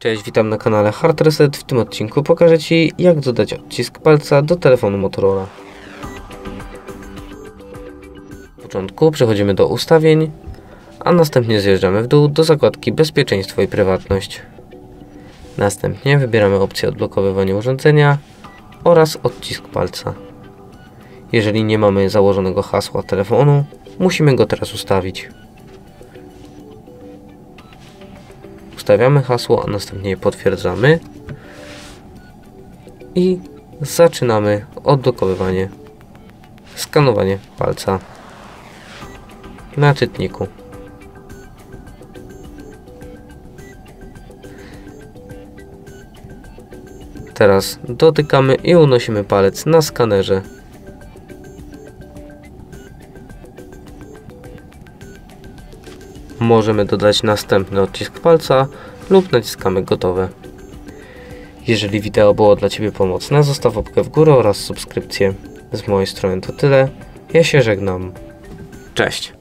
Cześć, witam na kanale Hard Reset. W tym odcinku pokażę Ci jak dodać odcisk palca do telefonu Motorola. W początku przechodzimy do ustawień, a następnie zjeżdżamy w dół do zakładki Bezpieczeństwo i prywatność. Następnie wybieramy opcję odblokowywania urządzenia oraz odcisk palca. Jeżeli nie mamy założonego hasła telefonu, musimy go teraz ustawić. Ustawiamy hasło, a następnie je potwierdzamy i zaczynamy odblokowywanie, skanowanie palca na czytniku. Teraz dotykamy i unosimy palec na skanerze. Możemy dodać następny odcisk palca lub naciskamy gotowe. Jeżeli wideo było dla Ciebie pomocne, zostaw łapkę w górę oraz subskrypcję. Z mojej strony to tyle. Ja się żegnam. Cześć.